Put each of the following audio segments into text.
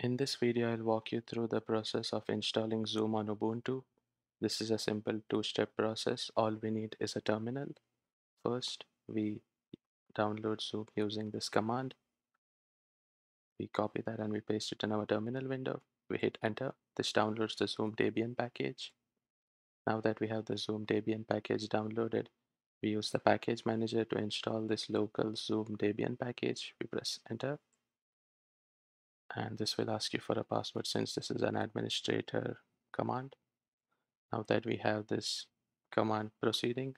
In this video, I'll walk you through the process of installing Zoom on Ubuntu. This is a simple two-step process. All we need is a terminal. First, we download Zoom using this command. We copy that and we paste it in our terminal window. We hit enter. This downloads the Zoom Debian package. Now that we have the Zoom Debian package downloaded, we use the package manager to install this local Zoom Debian package. We press enter and this will ask you for a password since this is an administrator command. Now that we have this command proceeding,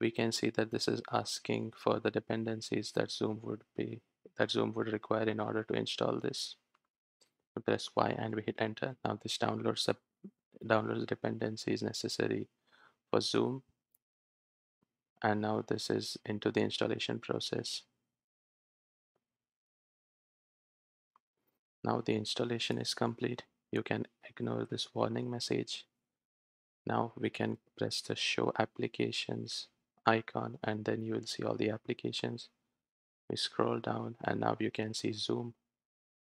we can see that this is asking for the dependencies that Zoom would be that Zoom would require in order to install this. We press Y and we hit enter. Now this downloads the downloads dependencies necessary for Zoom. And now this is into the installation process. Now the installation is complete. You can ignore this warning message. Now we can press the show applications icon and then you will see all the applications. We scroll down and now you can see Zoom.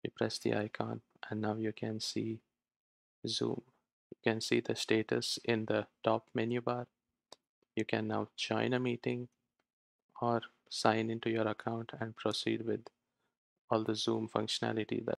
We press the icon and now you can see Zoom. You can see the status in the top menu bar. You can now join a meeting or sign into your account and proceed with all the Zoom functionality that